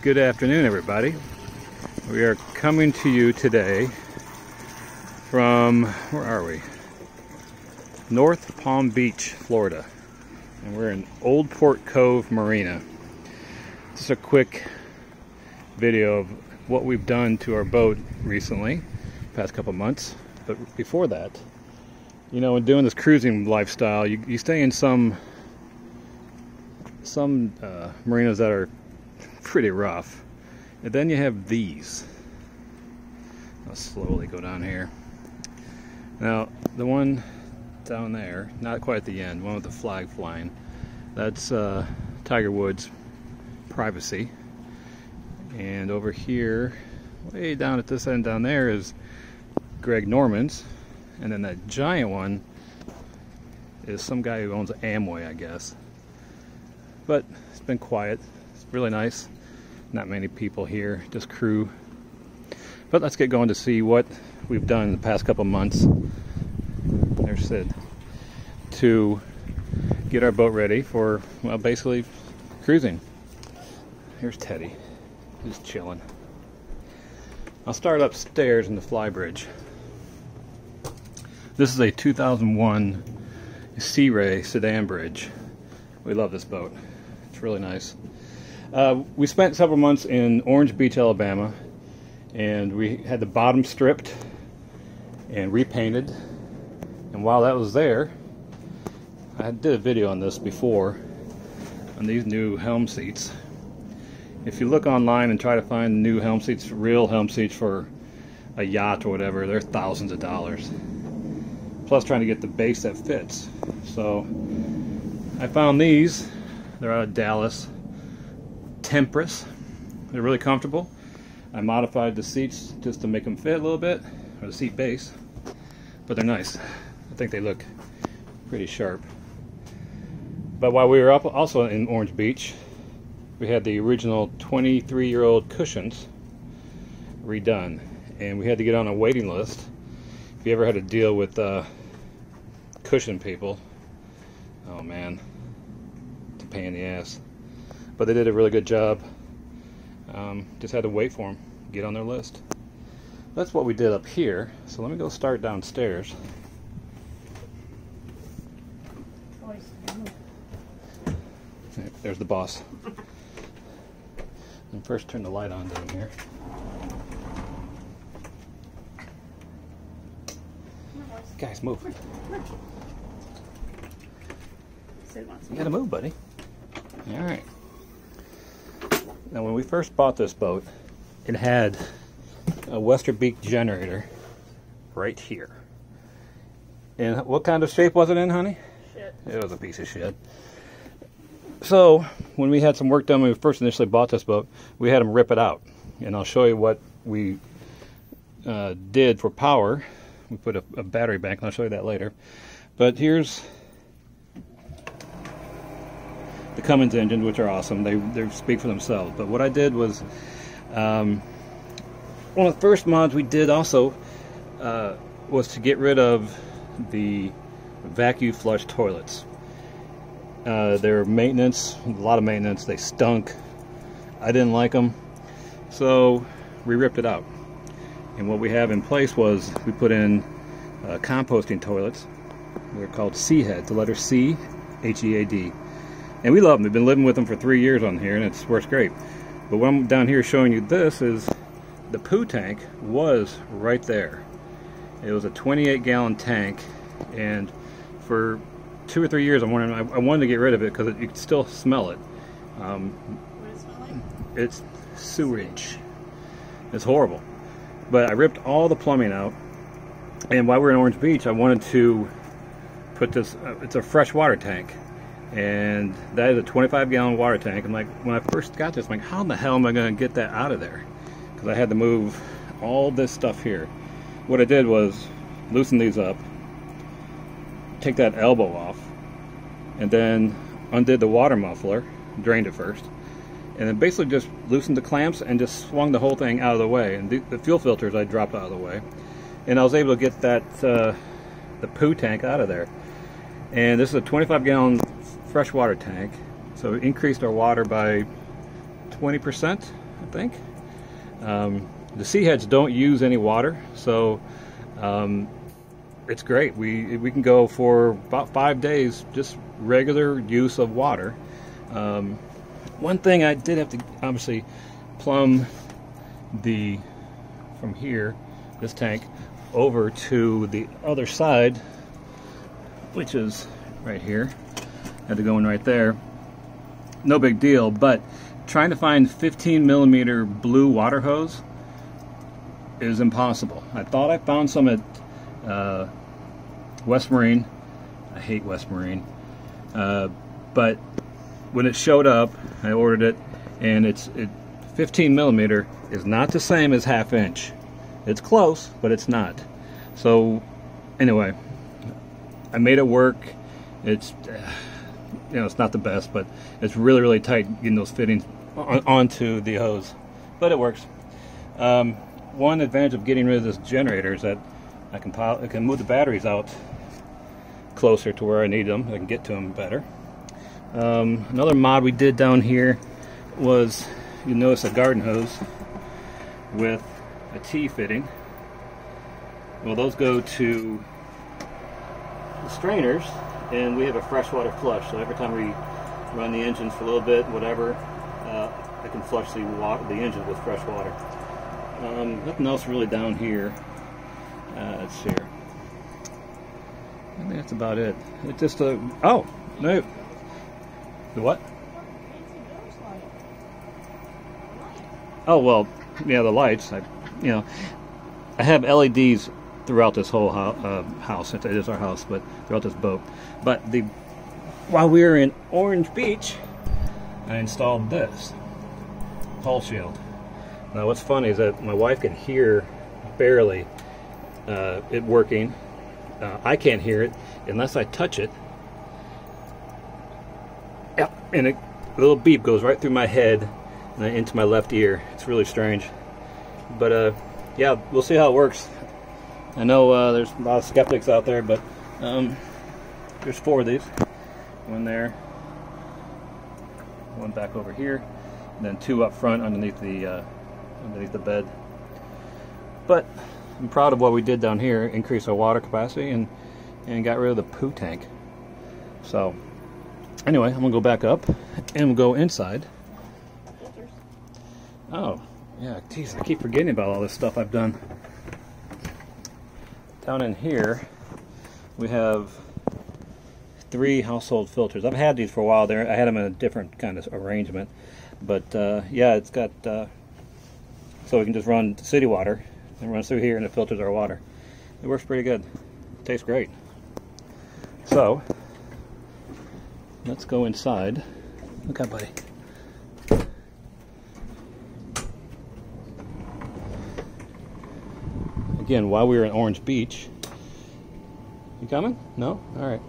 Good afternoon, everybody. We are coming to you today from, where are we? North Palm Beach, Florida. And we're in Old Port Cove Marina. Just a quick video of what we've done to our boat recently, past couple months. But before that, you know, in doing this cruising lifestyle, you, you stay in some some uh, marinas that are pretty rough. And then you have these. I'll slowly go down here. Now, the one down there, not quite the end, one with the flag flying, that's uh, Tiger Woods privacy. And over here, way down at this end down there is Greg Norman's. And then that giant one is some guy who owns Amway, I guess. But it's been quiet. It's really nice. Not many people here, just crew. But let's get going to see what we've done in the past couple months. There's Sid. To get our boat ready for, well, basically cruising. Here's Teddy. Just chilling. I'll start upstairs in the flybridge. This is a 2001 Sea Ray sedan bridge. We love this boat. It's really nice. Uh, we spent several months in Orange Beach, Alabama, and we had the bottom stripped and repainted. And while that was there, I did a video on this before on these new helm seats. If you look online and try to find new helm seats, real helm seats for a yacht or whatever, they're thousands of dollars plus trying to get the base that fits. So I found these. They're out of Dallas. Tempris. They're really comfortable. I modified the seats just to make them fit a little bit, or the seat base, but they're nice. I think they look pretty sharp. But while we were up also in Orange Beach, we had the original 23 year old cushions redone, and we had to get on a waiting list. If you ever had to deal with uh, cushion people. Oh man, it's a pain in the ass. But they did a really good job. Um, just had to wait for them, get on their list. That's what we did up here. So let me go start downstairs. There's the boss. And first turn the light on down here. Guys, move. You gotta move, buddy. All right. Now, when we first bought this boat, it had a Westerbeke generator right here. And what kind of shape was it in, honey? Shit. It was a piece of shit. So, when we had some work done when we first initially bought this boat, we had them rip it out. And I'll show you what we uh, did for power. We put a, a battery bank, and I'll show you that later. But here's the Cummins engines, which are awesome. They they speak for themselves. But what I did was, um, one of the first mods we did also uh, was to get rid of the vacuum flush toilets. Uh, they're maintenance, a lot of maintenance. They stunk. I didn't like them, so we ripped it out. And what we have in place was we put in uh, composting toilets. They're called C-Head, the letter C, H-E-A-D. And we love them. We've been living with them for three years on here, and it's works great. But what I'm down here showing you this is the poo tank was right there. It was a 28 gallon tank, and for two or three years, I'm wondering, I, I wanted to get rid of it because you could still smell it. Um, What does it smell like? it's sewage. It's horrible. But I ripped all the plumbing out, and while we were in Orange Beach, I wanted to put this. Uh, it's a fresh water tank, and that is a 25 gallon water tank. I'm like, when I first got this, I'm like, how in the hell am I going to get that out of there? Because I had to move all this stuff here. What I did was loosen these up, take that elbow off, and then undid the water muffler, drained it first, and then basically just loosened the clamps and just swung the whole thing out of the way. And the, the fuel filters I dropped out of the way, and I was able to get that uh, the poo tank out of there. And this is a 25 gallon freshwater tank, so it increased our water by 20%, I think. Um, the C-Heads don't use any water, so um, it's great. We we can go for about five days just regular use of water. Um, one thing I did have to obviously plumb the from here, this tank, over to the other side, which is right here. Had to go in right there. No big deal, but trying to find 15 millimeter blue water hose is impossible. I thought I found some at uh, West Marine. I hate West Marine. Uh, but when it showed up, I ordered it, and it's it, 15 millimeter is not the same as half inch. It's close, but it's not. So, anyway, I made it work. It's you know it's not the best, but it's really really tight getting those fittings on, onto the hose, but it works. Um, one advantage of getting rid of this generator is that I can pile, I can move the batteries out closer to where I need them. I can get to them better. Um, another mod we did down here was you notice a garden hose with a T fitting. Well, those go to the strainers, and we have a freshwater flush. So every time we run the engines for a little bit, whatever, uh, I can flush the water, the engine with fresh water. Um, nothing else really down here. Uh, let's see here. I think that's about it. It's just a oh no. The what? Oh well, yeah, the lights. I, you know, I have LEDs throughout this whole ho uh, house. It is our house, but throughout this boat. But the while we were in Orange Beach, I installed this hull shield. Now, what's funny is that my wife can hear barely uh, it working. Uh, I can't hear it unless I touch it. Yep, and a little beep goes right through my head and into my left ear. It's really strange. But uh, yeah, we'll see how it works. I know uh, there's a lot of skeptics out there, but um, there's four of these. One there, one back over here, and then two up front underneath the uh, underneath the bed. But I'm proud of what we did down here, increase our water capacity and and got rid of the poo tank. So anyway, I'm gonna go back up and go inside. Oh, yeah, geez, I keep forgetting about all this stuff I've done. Down in here, we have three household filters. I've had these for a while there. I had them in a different kind of arrangement. But uh, yeah, it's got, uh, so we can just run city water and runs through here and it filters our water. It works pretty good. Tastes great. So, let's go inside. Look out, buddy. Again, while we were in Orange Beach. You coming? No? All right.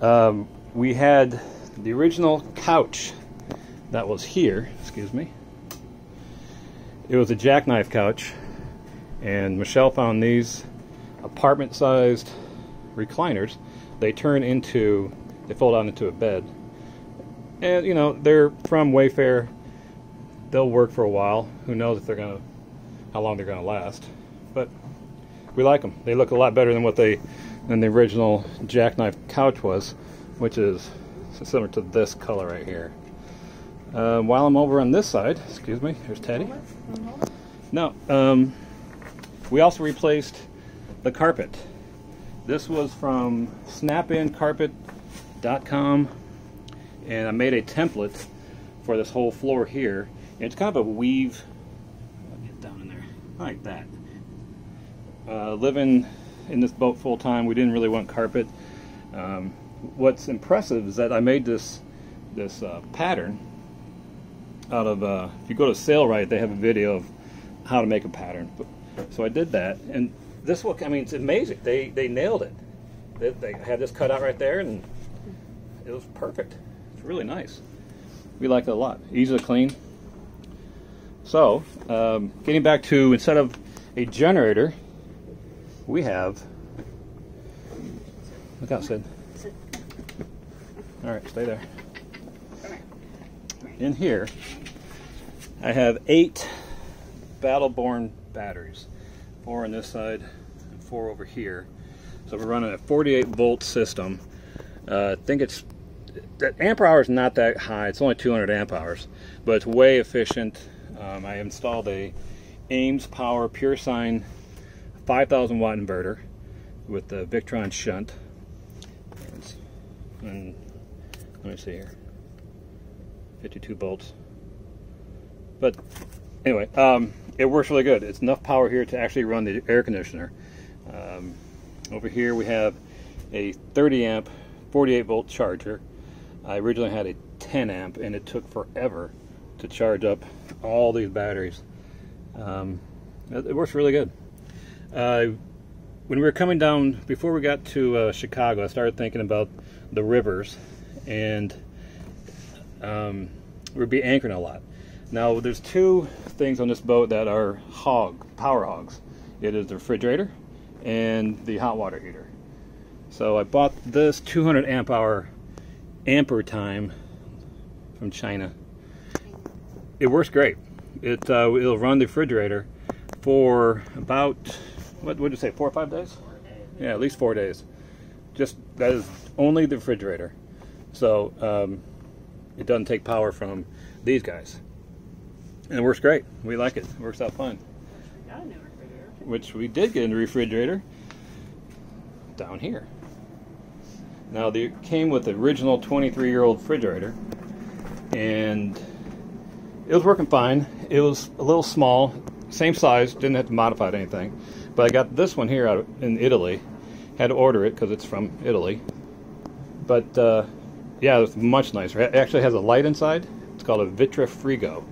Um, we had the original couch that was here, excuse me. It was a jackknife couch, and Michelle found these apartment sized recliners. They turn into, they fold out into a bed. And, you know, they're from Wayfair. They'll work for a while. Who knows if they're going to, how long they're going to last. We like them. They look a lot better than what they, than the original jackknife couch was, which is similar to this color right here. Uh, while I'm over on this side, excuse me, here's Teddy. No, um, we also replaced the carpet. This was from snapincarpet.com and I made a template for this whole floor here. And it's kind of a weave, get down in there, like that. Uh, living in this boat full time, we didn't really want carpet. Um, what's impressive is that I made this this uh, pattern out of uh, if you go to Sailrite, they have a video of how to make a pattern. So I did that, and this look, I mean, it's amazing. They they nailed it. They, they had this cut out right there, and it was perfect. It's really nice. We like it a lot. Easy to clean. So, um, getting back to instead of a generator, we have. Look out, Sid. All right, stay there. In here, I have eight Battleborn batteries, four on this side and four over here. So we're running a 48 volt system. Uh, I think it's the amp hour is not that high. It's only 200 amp hours, but it's way efficient. Um, I installed a AIMS Power Pure Sine 5000 watt inverter with the Victron shunt. And let me see here, 52 volts. But anyway, um, it works really good. It's enough power here to actually run the air conditioner. Um, over here we have a 30 amp 48 volt charger. I originally had a 10 amp and it took forever to charge up all these batteries. Um, it, works really good. Uh, when we were coming down, before we got to uh, Chicago, I started thinking about the rivers and um, we'd be anchoring a lot. Now, there's two things on this boat that are hog, power hogs. It is the refrigerator and the hot water heater. So I bought this 200 amp hour Ampere Time from China. It works great. It uh, it'll run the refrigerator for about what would you say four or five days? Yeah, at least four days. Just that is only the refrigerator. So um, it doesn't take power from these guys. And it works great. We like it. It works out fine. Which we did get in the refrigerator down here. Now, they came with the original 23 year old refrigerator, and it was working fine. It was a little small, same size, didn't have to modify anything. But I got this one here out in Italy. Had to order it because it's from Italy. But uh, yeah, it's much nicer. It actually has a light inside. It's called a Vitrifrigo.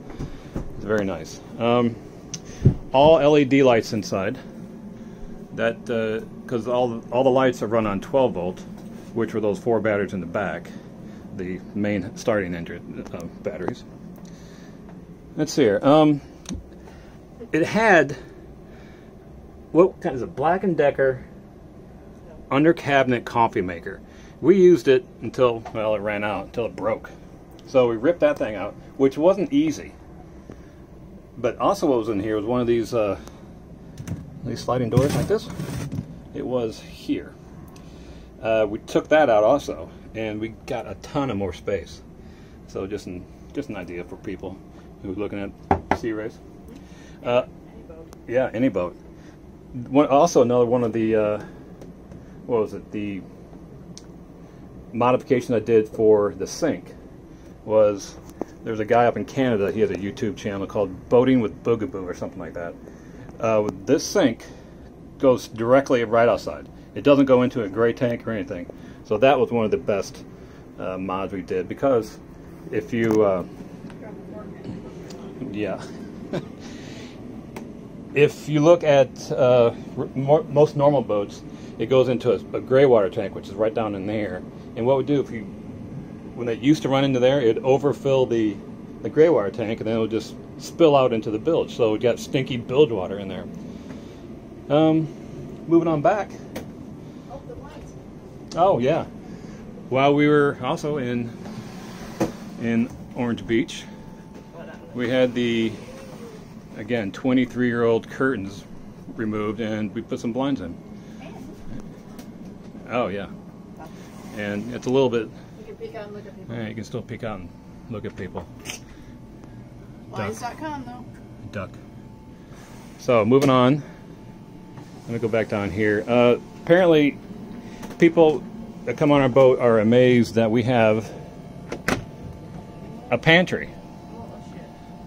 It's very nice. Um, all LED lights inside. That because uh, all all the lights are run on 12 volt which were those four batteries in the back, the main starting engine uh, batteries. Let's see here. Um, it had what kind is a Black and Decker under cabinet coffee maker. We used it until well it ran out until it broke. So we ripped that thing out, which wasn't easy. But also what was in here was one of these uh, these sliding doors like this. It was here uh, we took that out also, and we got a ton of more space. So just an just an idea for people who are looking at sea rays. Uh, yeah, any boat. One, also, another one of the uh, what was it? The modification I did for the sink was there's a guy up in Canada. He has a YouTube channel called Boating with Boogaboo or something like that. Uh, this sink goes directly right outside. It doesn't go into a gray tank or anything. So that was one of the best uh, mods we did because if you, uh, yeah, if you look at uh, most normal boats, it goes into a, a, gray water tank, which is right down in there. And what we do if you, when it used to run into there, it'd overfill the the gray water tank, and then it would just spill out into the bilge. So we got stinky bilge water in there. Um, moving on back. Oh yeah. While we were also in in Orange Beach, we had the again 23 year old curtains removed and we put some blinds in. Oh yeah. And it's a little bit. You can peek out and look at people. Yeah, you can still peek out and look at people. Blinds.com though. Duck. So moving on. Let me go back down here. Uh, apparently, people that come on our boat are amazed that we have a pantry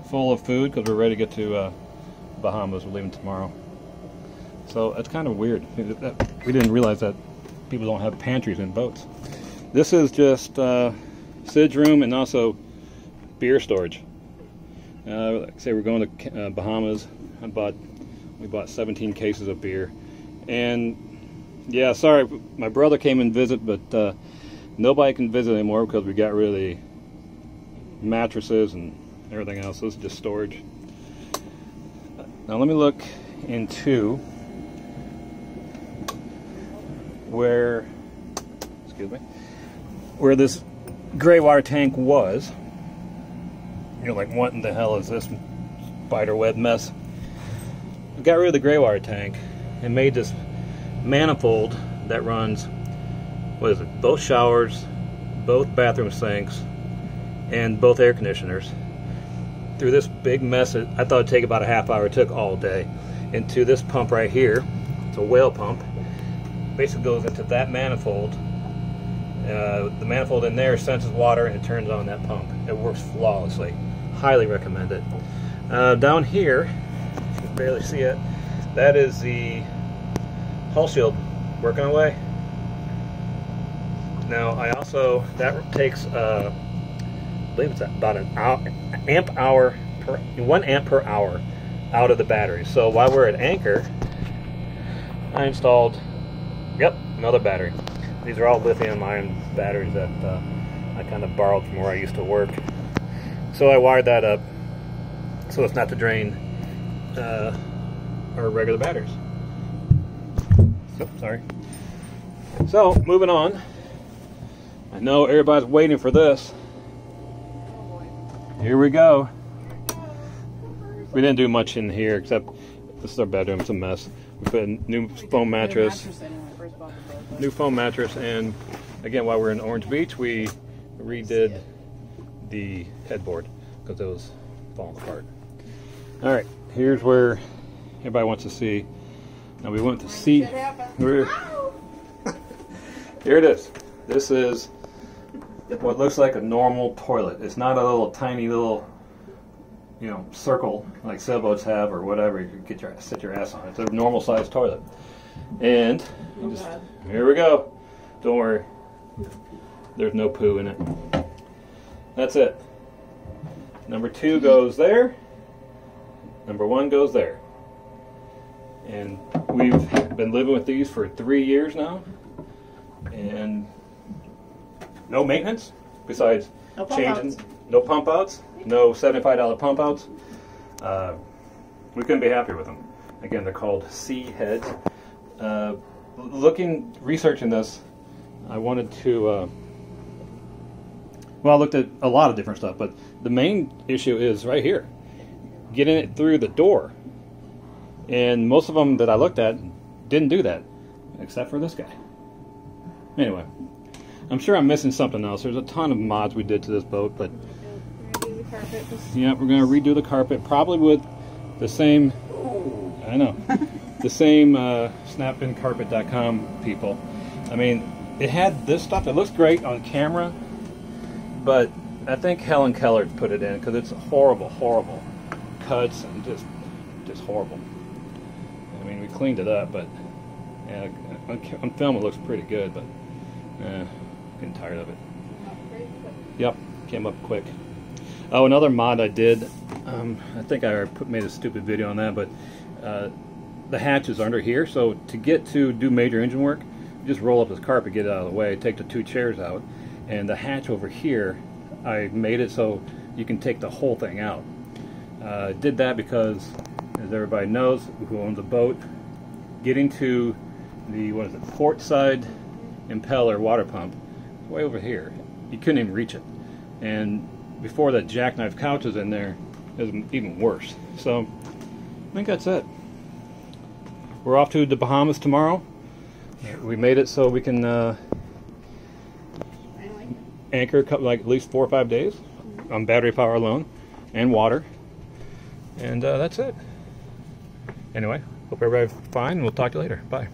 full of food because we're ready to get to uh, Bahamas. We're leaving tomorrow. So it's kind of weird. We didn't realize that people don't have pantries in boats. This is just uh, Sid's room and also beer storage. Uh, like I say, we're going to uh, Bahamas. I bought we bought 17 cases of beer, and yeah, sorry, my brother came and visit, but uh, nobody can visit anymore because we got rid of the mattresses and everything else. Is just storage. Now let me look into where, excuse me, where this gray water tank was. you're like, what in the hell is this spider web mess? We got rid of the gray water tank and made this manifold that runs, what is it, both showers, both bathroom sinks, and both air conditioners through this big mess. I thought it'd take about a half hour. It took all day. Into this pump right here. It's a whale pump. Basically goes into that manifold. Uh, the manifold in there senses water and it turns on that pump. It works flawlessly. Highly recommend it. Uh, down here, you can barely see it. That is the hull shield working away. Now I also that takes. Uh, believe it's about an hour, amp hour per one amp per hour out of the battery. So while we're at Anchor, I installed, yep, another battery. These are all lithium-ion batteries that uh, I kind of borrowed from where I used to work. So I wired that up so it's not to drain uh, our regular batteries. Oops, sorry. So moving on. I know everybody's waiting for this. Here we go. We didn't do much in here except this is our bedroom. It's a mess. We put a new foam mattress, new foam mattress, and again, while we're in Orange Beach, we redid the headboard because it was falling apart. All right, here's where everybody wants to see. Now we went to see. Here it is. This is what looks like a normal toilet. It's not a little tiny little, you know, circle like sailboats have or whatever. You get your sit your ass on. It's a normal sized toilet. And Oh, just, here we go. Don't worry. There's no poo in it. That's it. Number two goes there. Number one goes there. And we've been living with these for three years now. And no maintenance besides No pump changing. outs. No pump outs. No $75 pump outs. Uh, we couldn't be happier with them. Again, they're called C heads. Uh, looking, researching this, I wanted to. Uh, well, I looked at a lot of different stuff, but the main issue is right here getting it through the door. And most of them that I looked at didn't do that, except for this guy. Anyway, I'm sure I'm missing something else. There's a ton of mods we did to this boat, but We're gonna do the carpet. Just- yeah, we're gonna redo the carpet, probably with the same. I know, the same uh, snapincarpet.com people. I mean, it had this stuff. It looks great on camera, but I think Helen Keller put it in because it's horrible, horrible cuts and just, just horrible. I mean, we cleaned it up, but yeah, on, on film it looks pretty good, but tired of it. Yep, came up quick. Oh, another mod I did. Um, I think I made a stupid video on that, but uh, the hatch is under here. So to get to do major engine work, just roll up this carpet, get it out of the way, take the two chairs out, and the hatch over here, I made it so you can take the whole thing out. Uh, did that because, as everybody knows, who owns a boat, getting to the what is it, port side impeller water pump, way over here, you couldn't even reach it, and before the jackknife couch was in there, it was even worse. So I think that's it. We're off to the Bahamas tomorrow. We made it so we can uh, anchor couple, like at least four or five days on battery power alone and water. And uh, that's it. Anyway, hope everybody's fine. and We'll talk to you later. Bye.